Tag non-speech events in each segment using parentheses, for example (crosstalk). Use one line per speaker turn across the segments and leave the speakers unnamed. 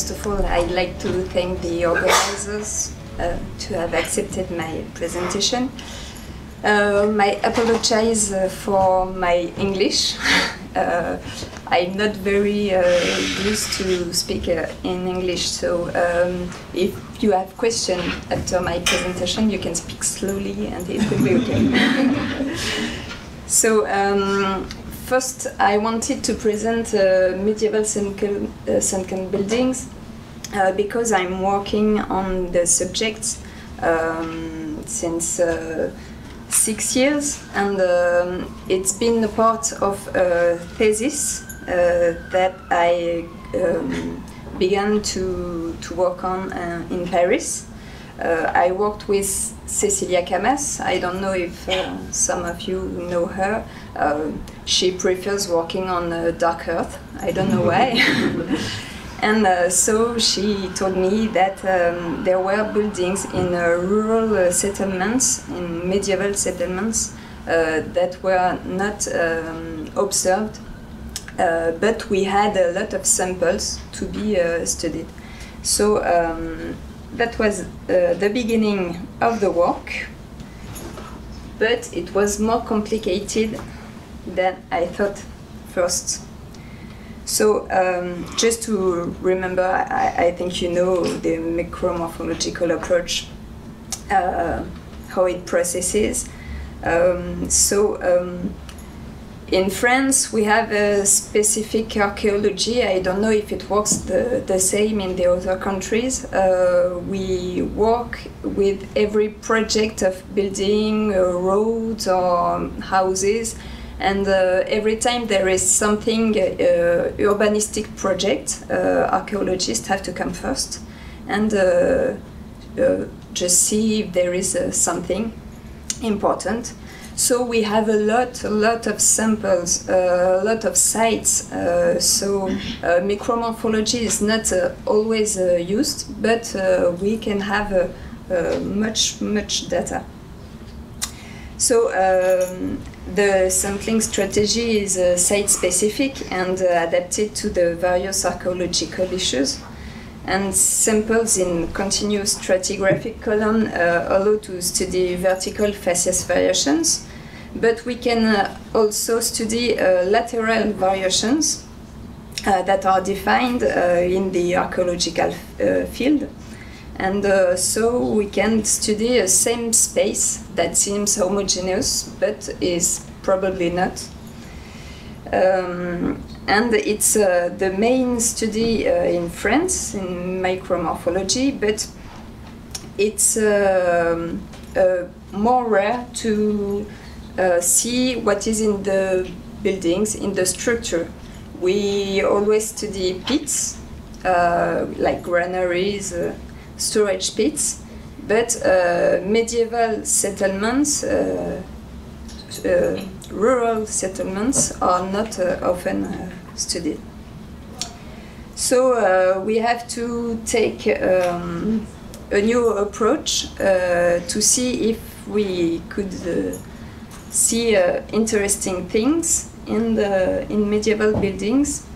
first of all, I'd like to thank the organizers uh, to have accepted my presentation. Um, I apologize uh, for my English. (laughs) uh, I'm not very uh, used to speak uh, in English, so um, if you have questions after my presentation, you can speak slowly and it will be okay. (laughs) so, um, first, I wanted to present uh, medieval sunken, sunken buildings because I'm working on the subject um, since six years, and um, it's been a part of a thesis uh, that I um, began to, to work on uh, in Paris. Uh, I worked with Cecilia Cammas. I don't know if uh, some of you know her. Uh, she prefers working on uh, dark earth. I don't know why. (laughs) (laughs) And uh, so she told me that um, there were buildings in uh, rural uh, settlements, in medieval settlements, uh, that were not um, observed, uh, but we had a lot of samples to be uh, studied. So um, that was the beginning of the work, but it was more complicated than I thought first. So um, just to remember, I, I, think you know the micromorphological approach, uh, how it processes. Um, so um, in France, we have a specific archaeology. I don't know if it works the, the same in the other countries. Uh, we work with every project of building uh, roads or houses and uh, every time there is something uh, urbanistic project, uh, archaeologists have to come first and just see if there is something important. So we have a lot, a lot of samples, uh, a lot of sites. Uh, so uh, micromorphology is not always used, but we can have much, much data. So um, the sampling strategy is uh, site-specific and uh, adapted to the various archaeological issues. And samples in continuous stratigraphic column uh, allow to study vertical facies variations, but we can uh, also study uh, lateral variations uh, that are defined in the archaeological field. And so we can study a same space that seems homogeneous, but is probably not. Um, and it's uh, the main study uh, in France in micromorphology, but it's um, uh, more rare to uh, see what is in the buildings, in the structure. We always study pits, uh, like granaries, storage pits, but uh, medieval settlements, uh, uh, rural settlements, are not often studied. So we have to take um, a new approach to see if we could see uh, interesting things in the in medieval buildings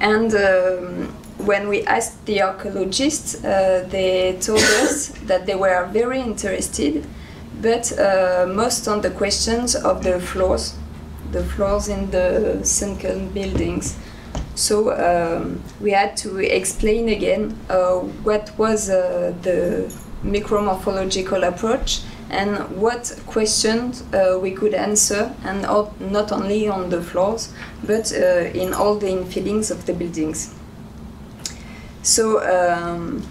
and um, when we asked the archaeologists, uh, they told us (coughs) that they were very interested, but uh, most on the questions of the floors, the floors in the sunken buildings. So um, we had to explain again uh, what was uh, the micromorphological approach and what questions uh, we could answer, and not only on the floors, but uh, in all the infillings of the buildings. So um,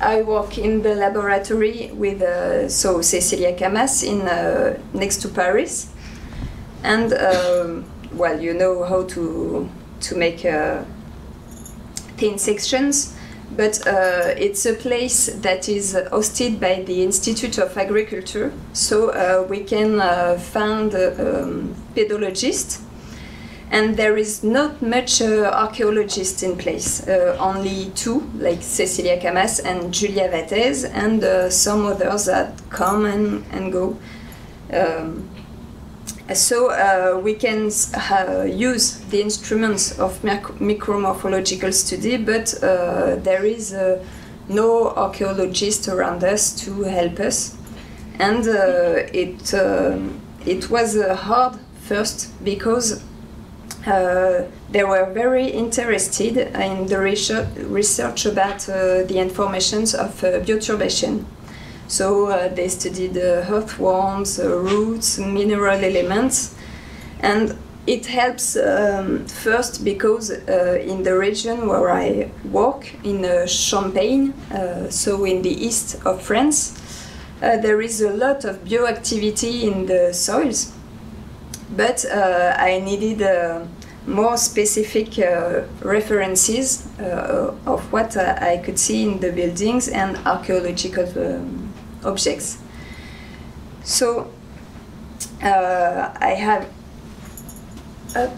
I work in the laboratory with uh, so Cecilia Cammas in uh, next to Paris, and um, well, you know how to to make uh, thin sections, but uh, it's a place that is hosted by the Institute of Agriculture, so uh, we can uh, find um, pedologists and there is not much uh, archaeologists in place. Uh, only two, like Cecilia Cammas and Julia Wattez, and uh, some others that come and, and go. Um, so uh, we can uh, use the instruments of micromorphological study, but uh, there is uh, no archaeologist around us to help us, and uh, it um, it was uh, hard first because they were very interested in the research, research about the informations of bioturbation. So uh, they studied uh, earthworms, uh, roots, mineral elements, and it helps um, first because uh, in the region where I work, in uh, Champagne, uh, so in the east of France, there is a lot of bioactivity in the soils, but I needed more specific references of what I could see in the buildings and archaeological um, objects. So uh, I have up.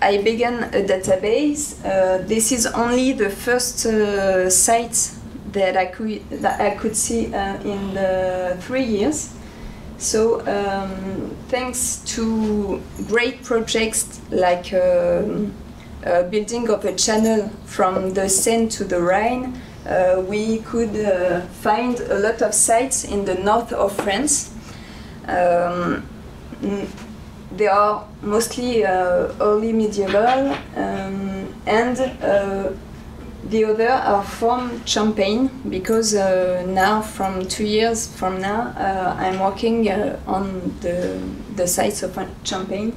I began a database. Uh, this is only the first uh, site that I could that I could see uh, in the three years. So um, thanks to great projects like um, building of a channel from the Seine to the Rhine, uh, we could uh, find a lot of sites in the north of France. Um, they are mostly uh, early medieval um, and the other are from Champagne because uh, now from two years from now uh, I'm working uh, on the, the sites of Champagne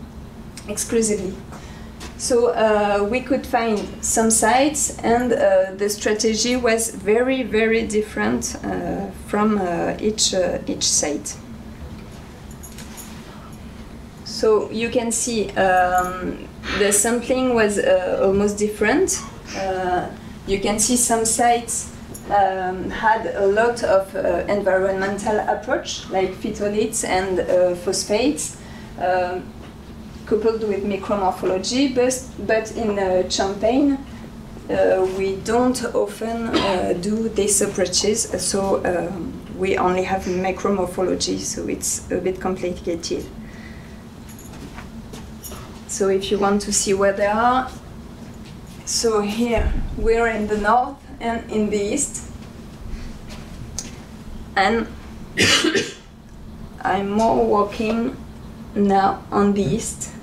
exclusively. So uh, we could find some sites, and uh, the strategy was very, very different uh, from uh, each uh, each site. So you can see um, the sampling was uh, almost different. you can see some sites um, had a lot of environmental approach, like phytoliths and phosphates. Um, coupled with micromorphology, but, but in uh, Champagne, uh, we don't often uh, do these approaches, so um, we only have micromorphology, so it's a bit complicated. So if you want to see where they are, so here we're in the north and in the east, and (coughs) I'm more walking now on the east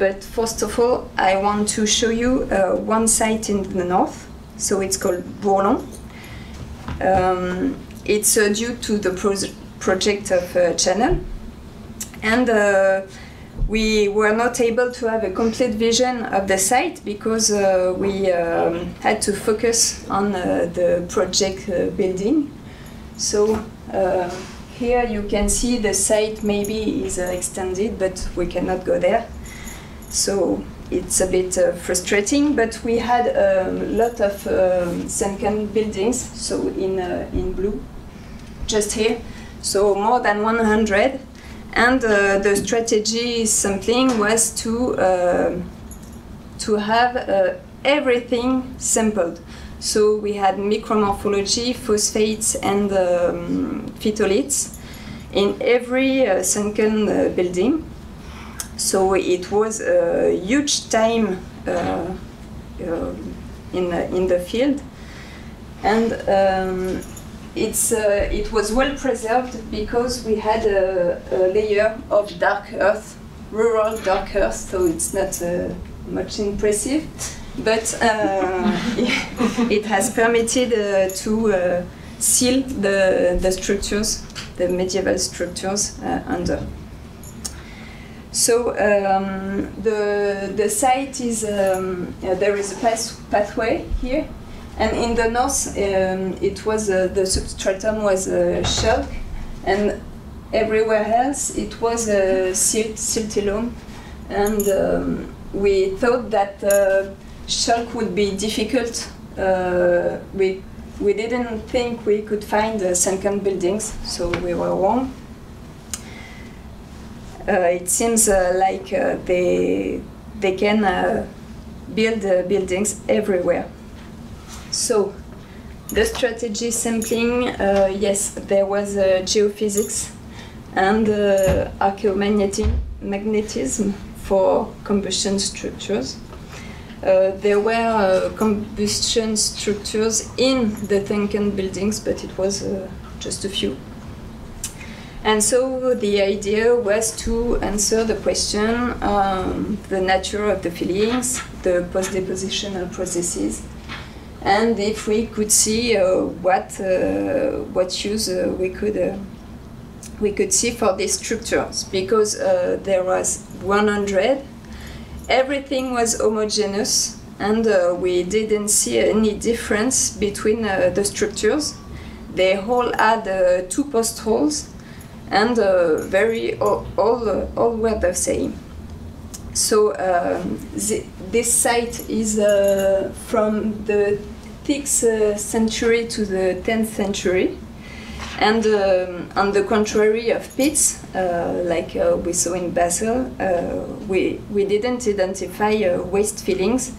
but first of all, I want to show you uh, one site in the north. So it's called Bourlon. Um, it's uh, due to the pro project of uh, Channel. And uh, we were not able to have a complete vision of the site because uh, we um, had to focus on uh, the project building. So here you can see the site maybe is extended, but we cannot go there. So it's a bit uh, frustrating, but we had a lot of um, sunken buildings, so in, uh, in blue, just here, so more than 100. And uh, the strategy sampling was to, uh, to have uh, everything sampled. So we had micromorphology, phosphates, and um, phytoliths in every uh, sunken building. So it was a huge time uh, uh, in, in the field. And um, it's, uh, it was well preserved because we had a, a, layer of dark earth, rural dark earth, so it's not uh, much impressive, but uh, (laughs) it has permitted uh, to seal the, the structures, the medieval structures under. So um, the the site is um, there is a path, pathway here, and in the north um, it was uh, the substratum was uh, chalk, and everywhere else it was a uh, silt, silty loam, and um, we thought that uh, chalk would be difficult. Uh, we we didn't think we could find uh, sunken buildings, so we were wrong. Uh, it seems uh, like uh, they they can build buildings everywhere. So the strategy sampling, yes, there was geophysics and uh, archaeomagnetism for combustion structures. Uh, there were uh, combustion structures in the sunken buildings, but it was uh, just a few. And so the idea was to answer the question um, the nature of the fillings, the post depositional processes, and if we could see uh, what, uh, what use uh, we could we could see for these structures because there was 100 everything was homogeneous and uh, we didn't see any difference between uh, the structures. They all had uh, two post holes and uh, very all, all, uh, all, the same. So um, this site is uh, from the 6th century to the 10th century. And um, on the contrary of pits, uh, like uh, we saw in Basel, uh, we, we didn't identify uh, waste fillings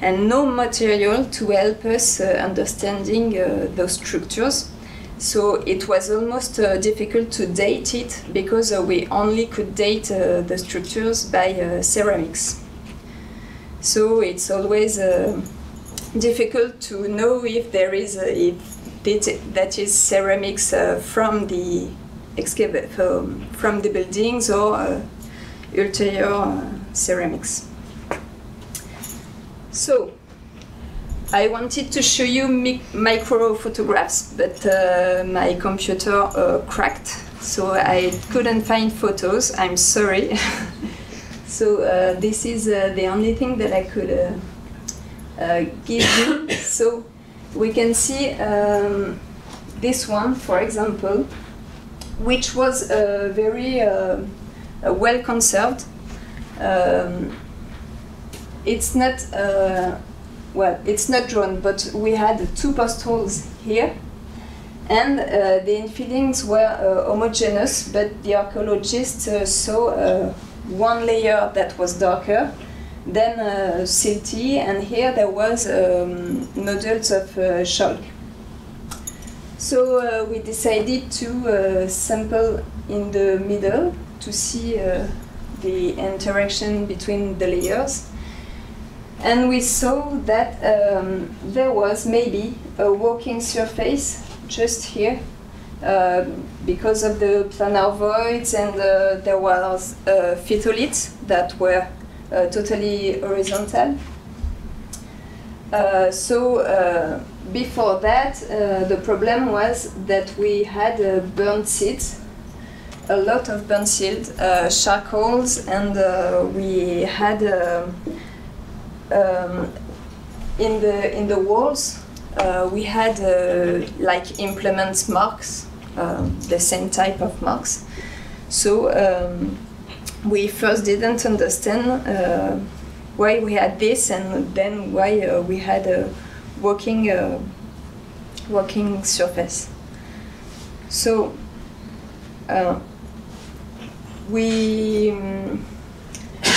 and no material to help us uh, understanding uh, those structures. So it was almost difficult to date it because we only could date the structures by ceramics. So it's always difficult to know if there is a, if that is ceramics uh, from the from, from the buildings or uh, ulterior uh, ceramics. So I wanted to show you micro photographs, but uh, my computer uh, cracked, so I couldn't find photos. I'm sorry. (laughs) so uh, this is the only thing that I could give you. (coughs) So we can see um, this one, for example, which was uh, very uh, well conserved. Um, it's not uh, well, it's not drawn, but we had two post holes here, and uh, the infillings were uh, homogeneous. But the archaeologists uh, saw one layer that was darker then uh, silty, and here there was um, nodules of uh, chalk. So uh, we decided to uh, sample in the middle to see uh, the interaction between the layers. And we saw that um, there was maybe a walking surface just here uh, because of the planar voids and there was phytoliths that were uh, totally horizontal. Uh, so uh, before that, the problem was that we had burnt seeds a lot of burnt seed, uh, charcoals, and uh, we had uh, um, in the in the walls we had like implement marks, um, the same type of marks. So um, we first didn't understand uh, why we had this and then why uh, we had a working uh, working surface. So uh, we um,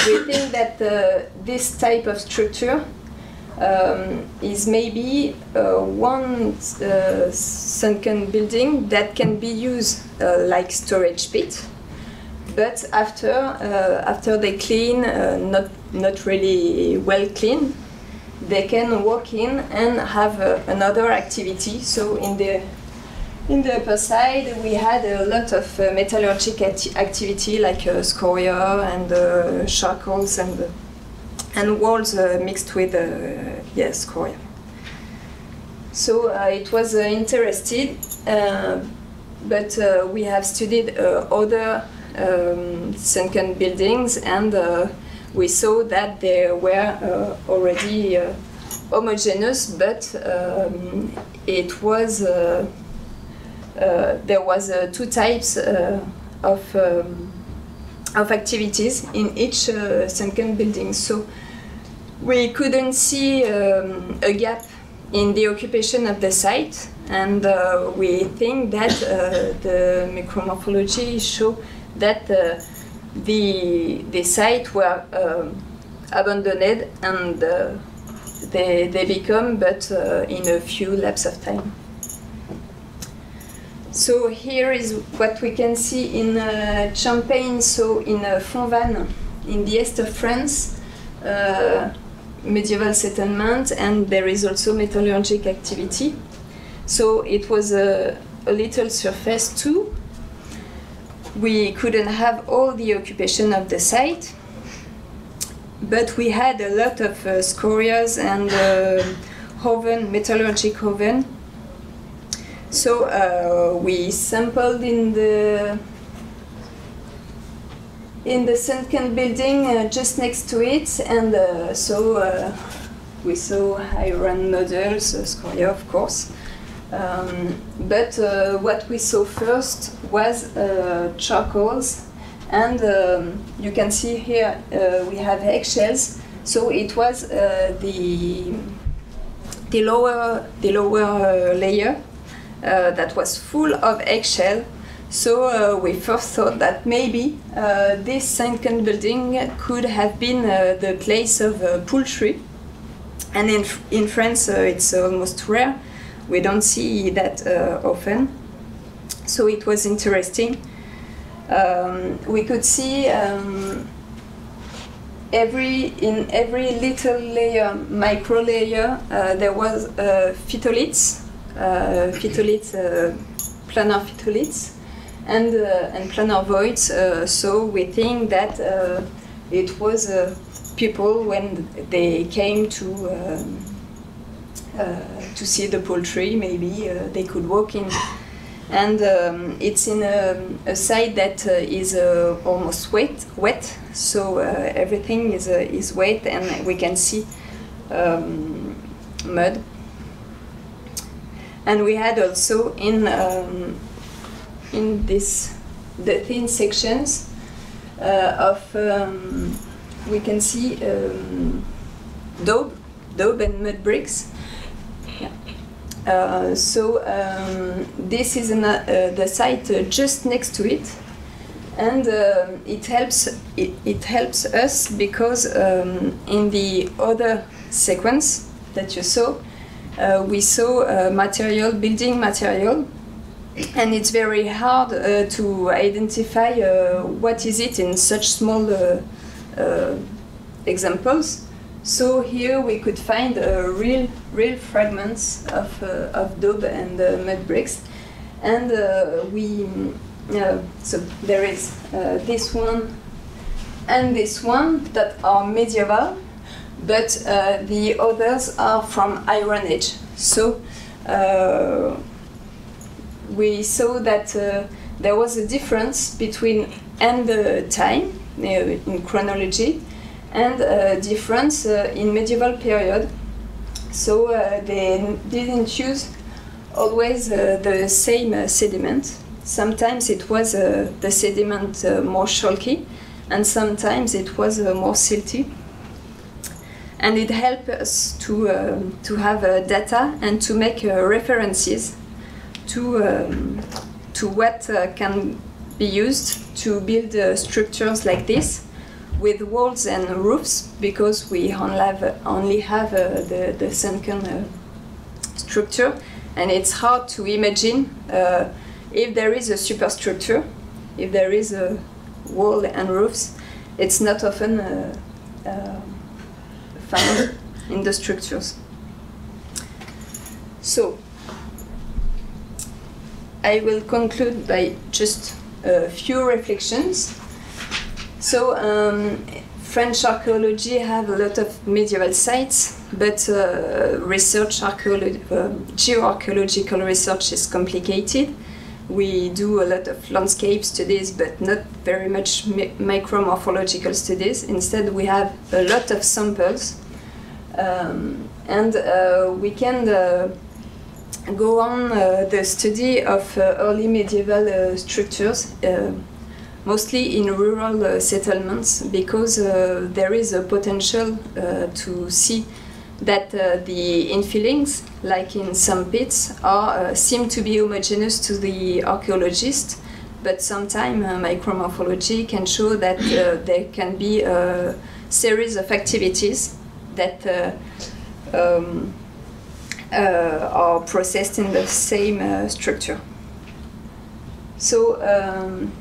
we think that uh, this type of structure um, is maybe uh, one sunken building that can be used like storage pit but after uh, after they clean, uh, not not really well clean, they can walk in and have uh, another activity. So in the in the upper side, we had a lot of uh, metallurgic activity like uh, scoria and uh, charcoals and and walls mixed with yes scoria. So it was interesting, but we have studied other um, sunken buildings, and uh, we saw that they were uh, already uh, homogeneous, but um, it was there was two types of um, of activities in each sunken building. So we couldn't see um, a gap in the occupation of the site, and uh, we think that uh, the micromorphology show that uh, the the site were um, abandoned and uh, they they become but uh, in a few lapse of time. So here is what we can see in uh, Champagne, so in uh, in the east of France, uh, medieval settlement, and there is also metallurgic activity. So it was a, a little surface too. We couldn't have all the occupation of the site, but we had a lot of uh, scorias and uh, oven, metallurgic oven. So uh, we sampled in the in the sunken building uh, just next to it, and uh, so uh, we saw iron nodules, scoria, of course. Um, but uh, what we saw first was uh, charcoals, and um, you can see here we have eggshells. So it was the the lower the lower layer that was full of eggshell. So uh, we first thought that maybe uh, this sunken building could have been uh, the place of uh, poultry. And in, in France, uh, it's almost rare. We don't see that uh, often. So it was interesting. Um, we could see um, every in every little layer, micro layer, uh, there was uh, phytoliths, uh, phytoliths, uh, planar phytoliths, and uh, and planar voids. Uh, so we think that it was people when they came to. Um, to see the poultry, maybe they could walk in, and um, it's in a, a site that is almost wet, wet. So everything is is wet, and we can see um, mud. And we had also in um, in this the thin sections uh, of um, we can see um, daub, daub and mud bricks. Yeah. Uh, so um, this is an, uh, the site uh, just next to it, and um it helps it, it helps us because um, in the other sequence that you saw, uh, we saw uh, material building material and it's very hard uh, to identify uh, what is it in such small uh, examples. So here we could find real, real fragments of, of daub and mud bricks, and we. Uh, so there is this one and this one that are medieval, but uh, the others are from Iron Age. So uh, we saw that uh, there was a difference between and the time uh, in chronology and a difference uh, in medieval period. So they didn't use always the same sediment. Sometimes it was the sediment more chalky, and sometimes it was more silty. And it helped us to, uh, to have uh, data and to make uh, references to, um, to what uh, can be used to build uh, structures like this with walls and roofs because we only have, only have uh, the, the sunken structure. And it's hard to imagine uh, if there is a superstructure, if there is a wall and roofs, it's not often uh, found in the structures. So, I will conclude by just a few reflections. So, um, French archaeology have a lot of medieval sites, but uh, research uh, geoarchaeological research is complicated. We do a lot of landscape studies, but not very much mi- micromorphological studies. Instead, we have a lot of samples, um, and uh, we can uh, go on uh, the study of early medieval structures, mostly in rural settlements, because there is a potential to see that uh, the infillings, like in some pits, are uh, seem to be homogeneous to the archaeologist. But sometimes uh, micromorphology can show that there can be a series of activities that uh, um, uh, are processed in the same uh, structure. So um,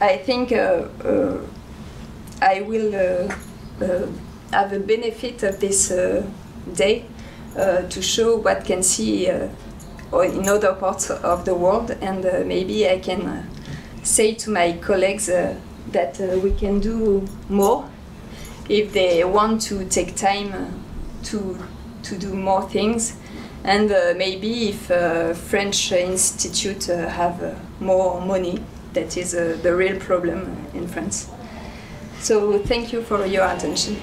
I think I will have a benefit of this day to show what can see or in other parts of the world, and uh, maybe I can uh, say to my colleagues uh, that we can do more if they want to take time uh, to to do more things, and uh, maybe if uh, French institute uh, have uh, more money, that is uh, the real problem in France. So thank you for your attention.